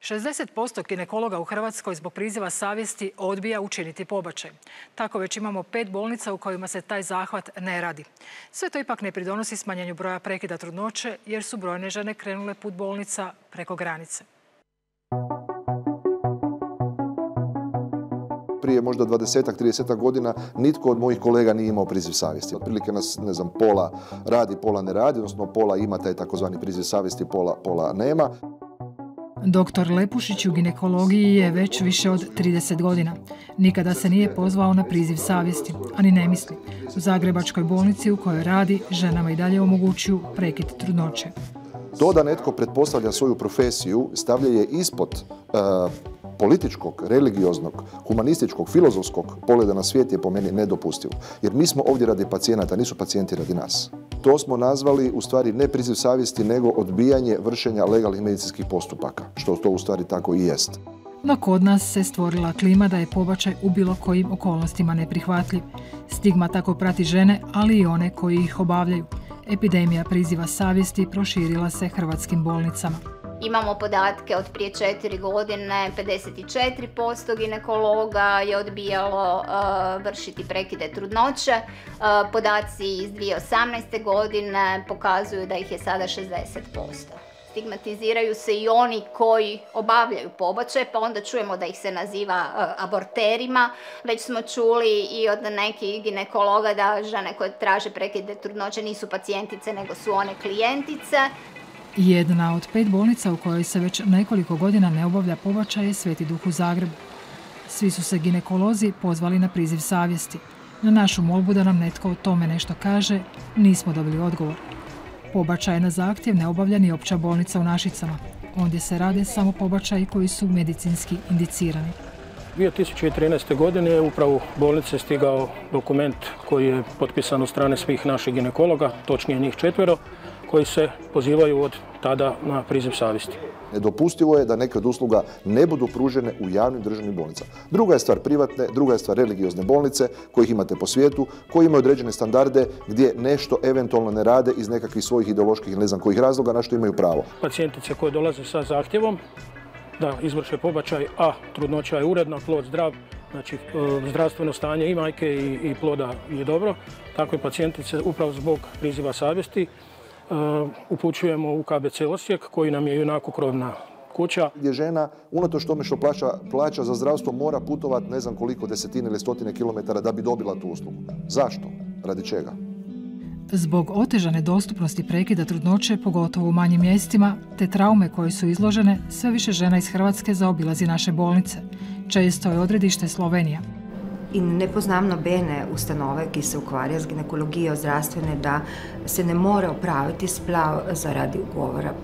60% ginekologa u Hrvatskoj zbog priziva savjesti odbija učiniti pobačaj. Tako već imamo pet bolnica u kojima se taj zahvat ne radi. Sve to ipak ne pridonosi smanjenju broja prekida trudnoće jer su brojne žene krenule put bolnica preko granice. prije možda 20-30 godina nitko od mojih kolega nije imao priziv savjesti. Otprilike nas, ne znam, pola radi, pola ne radi, odnosno pola ima taj takozvani priziv savjesti, pola, pola nema. Doktor Lepušić u ginekologiji je već više od 30 godina. Nikada se nije pozvao na priziv savjesti, ani ne misli. U Zagrebačkoj bolnici u kojoj radi, ženama i dalje omogućuju prekid trudnoće. To da netko pretpostavlja svoju profesiju, stavlja je ispod e, političkog, religioznog, humanističkog, filozofskog pogleda na svijet je po meni nedopustivo. Jer mi smo ovdje radi pacijenata, nisu pacijenti radi nas. To smo nazvali u stvari ne priziv savjesti, nego odbijanje vršenja legalnih medicinskih postupaka, što to u stvari tako i jest. No kod nas se stvorila klima da je pobačaj u bilo kojim okolnostima neprihvatljiv. Stigma tako prati žene, ali i one koji ih obavljaju. Epidemija priziva savjesti proširila se hrvatskim bolnicama. Imamo podatke od prije četiri godine, 54% ginekologa je odbijalo uh, vršiti prekide trudnoće. Uh, podaci iz 2018. godine pokazuju da ih je sada 60% stigmatiziraju se i oni koji obavljaju pobačaj, pa onda čujemo da ih se naziva uh, aborterima. Već smo čuli i od nekih ginekologa da žene koje traže prekide trudnoće nisu pacijentice, nego su one klijentice. Jedna od pet bolnica u kojoj se već nekoliko godina ne obavlja pobačaj je Sveti Duh u Zagrebu. Svi su se ginekolozi pozvali na priziv savjesti. Na našu molbu da nam netko o tome nešto kaže, nismo dobili odgovor. Pobačaj na zahtjev ne obavlja opća bolnica u Našicama. Ondje se rade samo pobačaji koji su medicinski indicirani. 2013. godine je upravo bolnice stigao dokument koji je potpisan od strane svih naših ginekologa, točnije njih četvero, koji se pozivaju od tada na priziv savjesti. Nedopustivo je da neke od usluga ne budu pružene u javnim državnim bolnicama. Druga je stvar privatne, druga je stvar religiozne bolnice kojih imate po svijetu, koji imaju određene standarde gdje nešto eventualno ne rade iz nekakvih svojih ideoloških ne znam kojih razloga na što imaju pravo. Pacijentice koje dolaze sa zahtjevom da izvrše pobačaj, a trudnoća je uredna, plod zdrav, znači e, zdravstveno stanje i majke i, i ploda je dobro. Takve pacijentice upravo zbog priziva savjesti upućujemo u KBC Osijek koji nam je onako krovna kuća. Gdje žena, unatoč tome što plaća, plaća za zdravstvo, mora putovati ne znam koliko desetine ili stotine kilometara da bi dobila tu uslugu. Zašto? Radi čega? Zbog otežane dostupnosti prekida trudnoće, pogotovo u manjim mjestima, te traume koje su izložene, sve više žena iz Hrvatske zaobilazi naše bolnice. Često je odredište Slovenija. In ne poznam nobene ustanove, ki se ukvarja z ginekologijo zdravstvene, da se ne more opraviti splav zaradi ugovora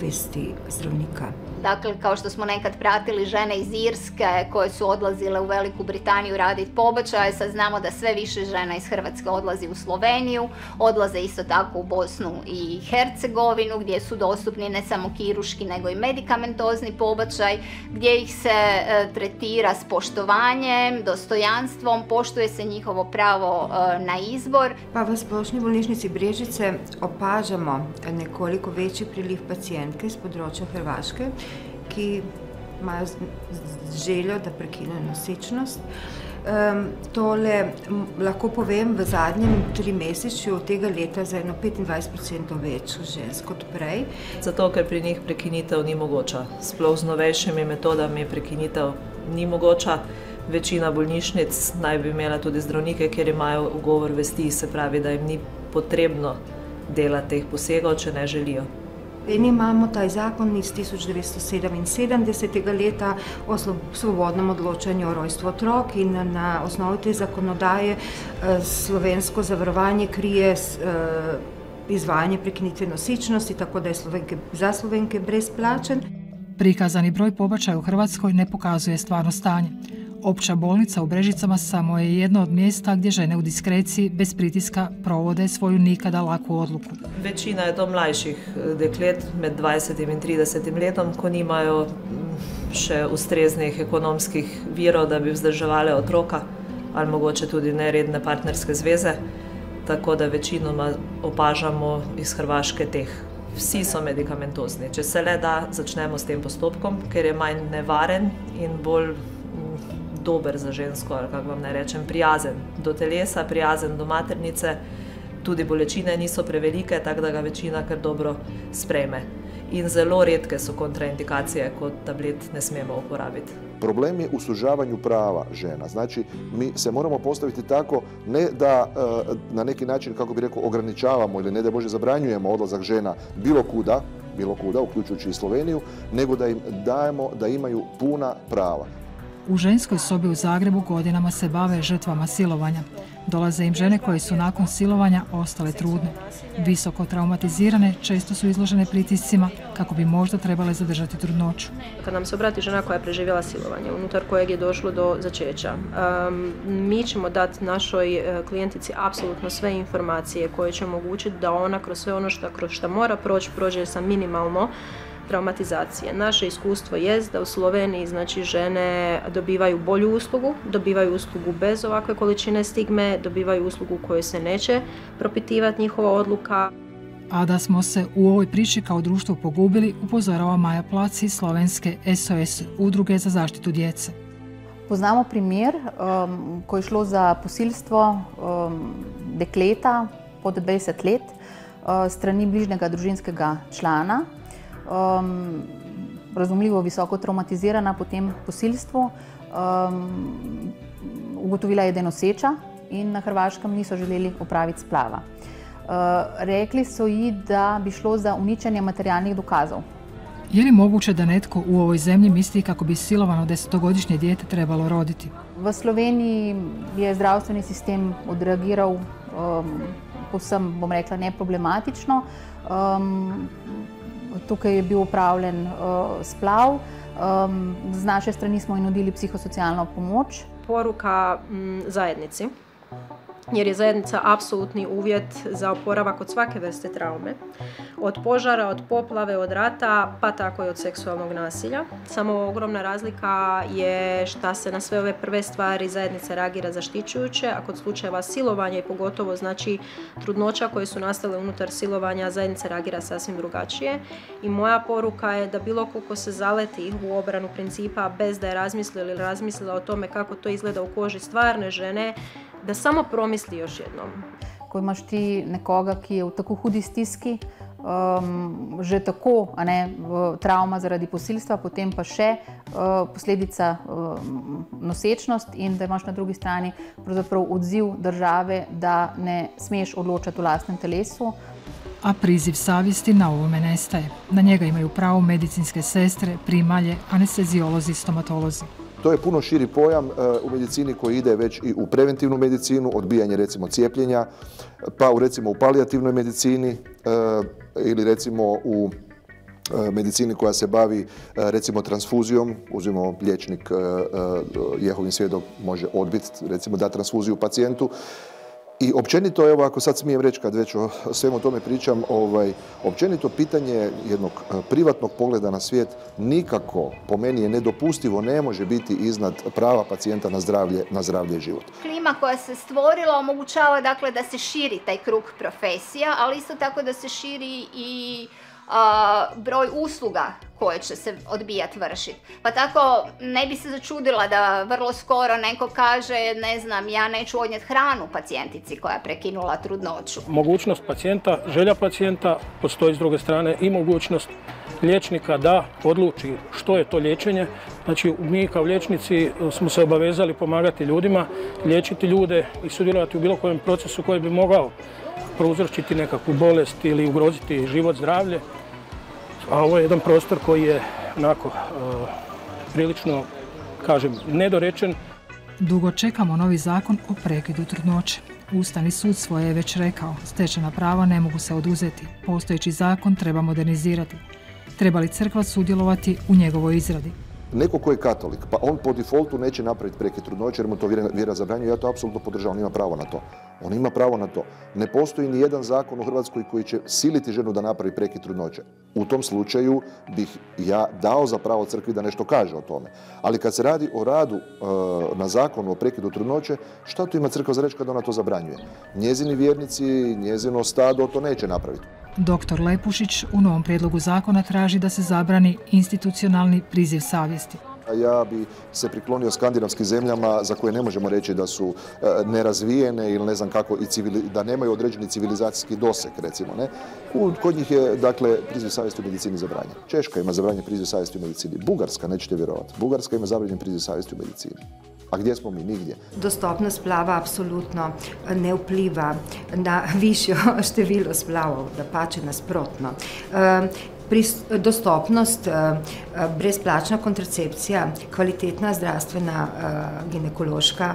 vesti zdravnika. Dakle, kao što smo nekad pratili žene iz Irske koje su odlazile u Veliku Britaniju raditi pobačaje, sad znamo da sve više žena iz Hrvatske odlazi u Sloveniju, odlaze isto tako u Bosnu i Hercegovinu gdje su dostupni ne samo kiruški nego i medikamentozni pobačaj, gdje ih se e, tretira s poštovanjem, dostojanstvom, poštuje se njihovo pravo e, na izbor. Pa v splošni bolnišnici Brežice opažamo nekoliko večji priliv pacijentke iz področja Hrvaške, ki imajo željo, da prekinejo nosečnost. Um, tole lahko povem v zadnjem tri mesečju tega leta za eno 25% več žensk kot prej. Zato, ker pri njih prekinitev ni mogoča. Sploh z novejšimi metodami prekinitev ni mogoča. Večina bolnišnic naj bi imela tudi zdravnike, ker imajo ugovor vesti, se pravi, da jim ni potrebno delati teh posegov, če ne želijo. In imamo taj zakon iz 1977. leta o svobodnem odločanju o rojstvu otrok in na osnovi te zakonodaje eh, slovensko zavarovanje krije eh, izvajanje prekinitve nosečnosti, tako da je slovenke, za slovenke brezplačen. Prikazani broj pobačaja u Hrvatskoj ne pokazuje stvarno stanje. Opća bolnica u Brežicama samo je jedno od mjesta gdje žene u diskreciji bez pritiska provode svoju nikada laku odluku. Većina je to mlajših eh, deklet med 20 in 30 letom, ko nimajo še ustreznih ekonomskih virov, da bi vzdrževali otroka ali mogoče tudi neredne partnerske zveze. Tako da večinoma opažamo iz Hrvaške teh vsi so medikamentozni. Če se le da, začnemo s tem postopkom, ker je manj nevaren in bolj mm, dober za žensko, ali kako vam ne rečem, prijazen do telesa, prijazen do maternice, tudi bolečine niso prevelike, tako da ga večina kar dobro sprejme. In zelo redke so kontraindikacije, ko tablet ne smemo uporabiti. Problem je u sužavanju prava žena. Znači, mi se moramo postaviti tako ne da e, na neki način, kako bi rekao, ograničavamo ili ne da Bože zabranjujemo odlazak žena bilo kuda, bilo kuda, uključujući i Sloveniju, nego da im dajemo da imaju puna prava. U ženskoj sobi u Zagrebu godinama se bave žrtvama silovanja. Dolaze im žene koje su nakon silovanja ostale trudne. Visoko traumatizirane često su izložene pritiscima kako bi možda trebale zadržati trudnoću. Kad nam se obrati žena koja je preživjela silovanje, unutar kojeg je došlo do začeća, mi ćemo dati našoj e, klijentici apsolutno sve informacije koje će omogućiti da ona kroz sve ono što, kroz što mora proći, prođe sa minimalno traumatizacije. Naše iskustvo je da u Sloveniji znači žene dobivaju bolju uslugu, dobivaju uslugu bez ovakve količine stigme, dobivaju uslugu koju se neće propitivati njihova odluka. A da smo se u ovoj priči kao društvo pogubili, upozorava Maja Placi slovenske SOS udruge za zaštitu djece. Poznamo primer, um, ko je šlo za posilstvo um, dekleta pod 20 let uh, strani bližnjega družinskega člana, um, razumljivo visoko traumatizirana po tem posilstvu. Um, ugotovila je, da je noseča in na Hrvaškem niso želeli opraviti splava. Uh, rekli so ji, da bi šlo za uničenje materialnih dokazov. Je li moguće da netko u ovoj zemlji misli kako bi silovano desetogodišnje dijete trebalo roditi? V Sloveniji je zdravstveni sistem odreagiral um, posem, bom rekla, neproblematično. Um, tukaj je bil upravljen uh, splav. Z naše strani smo jim nudili psihosocialno pomoč. Poruka m, zajednici jer je zajednica apsolutni uvjet za oporavak od svake vrste traume. Od požara, od poplave, od rata, pa tako i od seksualnog nasilja. Samo ogromna razlika je šta se na sve ove prve stvari zajednica reagira zaštićujuće, a kod slučajeva silovanja i pogotovo znači trudnoća koje su nastale unutar silovanja zajednica reagira sasvim drugačije. I moja poruka je da bilo koliko se zaleti u obranu principa bez da je razmislila ili razmislila o tome kako to izgleda u koži stvarne žene, da samo promisli još jednom. Ko imaš ti nekoga, ki je v tako hudi stiski, um, že tako ne, travma zaradi posilstva, potem pa še uh, posledica um, nosečnost in da imaš na drugi strani odziv države, da ne smeš odločati v lastnem telesu. A priziv savjesti na ovome nestaje. Na njega imaju pravo medicinske sestre, primalje, anesteziolozi, stomatolozi. To je puno širi pojam e, u medicini koji ide već i u preventivnu medicinu, odbijanje recimo cijepljenja, pa u recimo u palijativnoj medicini e, ili recimo u e, medicini koja se bavi recimo transfuzijom, uzimo liječnik Jehovin svjedok može odbiti recimo da transfuziju pacijentu i općenito, evo ako sad smijem reći kad već o svemu tome pričam, ovaj, općenito pitanje jednog e, privatnog pogleda na svijet nikako po meni je nedopustivo, ne može biti iznad prava pacijenta na zdravlje, na zdravlje i život. Klima koja se stvorila omogućava dakle da se širi taj krug profesija, ali isto tako da se širi i broj usluga koje će se odbijat vršiti. Pa tako ne bi se začudila da vrlo skoro neko kaže, ne znam, ja neću odnijeti hranu pacijentici koja je prekinula trudnoću. Mogućnost pacijenta, želja pacijenta, postoji s druge strane i mogućnost liječnika da odluči što je to liječenje. Znači mi kao liječnici smo se obavezali pomagati ljudima, liječiti ljude i sudjelovati u bilo kojem procesu koji bi mogao prouzročiti nekakvu bolest ili ugroziti život, zdravlje a ovo je jedan prostor koji je onako e, prilično, kažem, nedorečen. Dugo čekamo novi zakon o prekidu trudnoće. Ustavni sud svoje je već rekao, stečena prava ne mogu se oduzeti. Postojeći zakon treba modernizirati. Treba li crkva sudjelovati u njegovoj izradi? neko ko je katolik, pa on po defaultu neće napraviti prekid trudnoće jer mu to vjera, zabranjuje, ja to apsolutno podržavam, ima pravo na to. On ima pravo na to. Ne postoji ni jedan zakon u Hrvatskoj koji će siliti ženu da napravi prekid trudnoće. U tom slučaju bih ja dao za pravo crkvi da nešto kaže o tome. Ali kad se radi o radu e, na zakonu o prekidu trudnoće, šta tu ima crkva za reći kada ona to zabranjuje? Njezini vjernici, njezino stado to neće napraviti. Doktor Lepušić u novom prijedlogu zakona traži da se zabrani institucionalni priziv savjesti. Ja bi se priklonio skandinavskim zemljama za koje ne možemo reći da su e, nerazvijene ili ne znam kako, da nemaju određeni civilizacijski doseg, recimo. Ne? Kod njih je, dakle, priziv savjesti u medicini zabranjen. Češka ima zabranjen priziv savjesti u medicini. Bugarska, nećete vjerovati. Bugarska ima zabranjen priziv savjesti u medicini. A gdje smo mi? Nigdje. Dostopnost splava apsolutno ne vpliva na višjo število splavov, da pače nasprotno. Dostopnost, brezplačna kontracepcija, kvalitetna zdravstvena ginekološka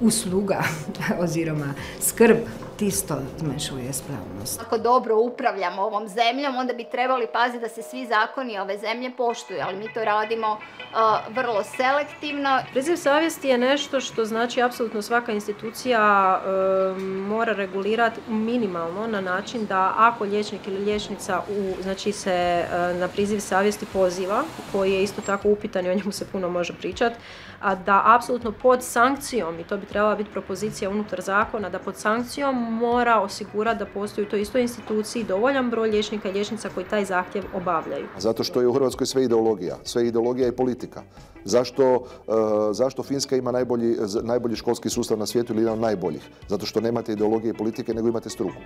usluga oziroma skrb tisto zmanjšuje splavnost. Ako dobro upravljamo ovom zemljom, onda bi trebali paziti da se svi zakoni ove zemlje poštuju, ali mi to radimo uh, vrlo selektivno. Priziv savjesti je nešto što znači apsolutno svaka institucija um, mora regulirati minimalno na način da ako liječnik ili liječnica u, znači se uh, na priziv savjesti poziva, koji je isto tako upitan i o njemu se puno može pričati, da apsolutno pod sankcijom, i to bi trebala biti propozicija unutar zakona, da pod sankcijom mora osigurati da postoji u toj istoj instituciji dovoljan broj liječnika i liječnica koji taj zahtjev obavljaju. Zato što je u Hrvatskoj sve ideologija, sve ideologija i politika. Zašto, e, zašto Finska ima najbolji, najbolji školski sustav na svijetu ili jedan od najboljih? Zato što nemate ideologije i politike, nego imate struku.